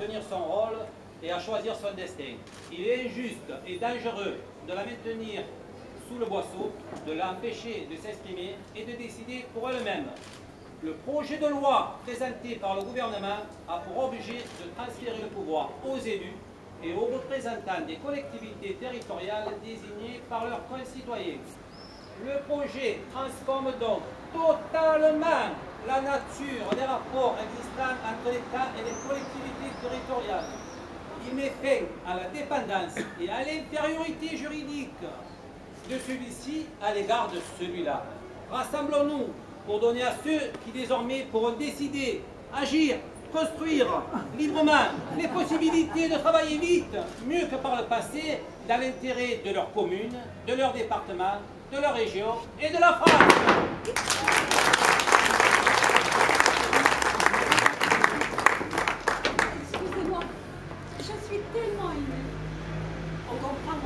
tenir son rôle et à choisir son destin. Il est injuste et dangereux de la maintenir sous le boisseau, de l'empêcher de s'exprimer et de décider pour elle-même. Le projet de loi présenté par le gouvernement a pour objet de transférer le pouvoir aux élus et aux représentants des collectivités territoriales désignés par leurs concitoyens. Le projet transforme donc totalement la nature des rapports existants entre l'État et les collectivités territoriales. Il met fin à la dépendance et à l'infériorité juridique de celui-ci à l'égard de celui-là. Rassemblons-nous pour donner à ceux qui désormais pourront décider, agir, construire librement les possibilités de travailler vite, mieux que par le passé, dans l'intérêt de leur commune, de leur département, de leur région et de la France. ないね。おごっぱ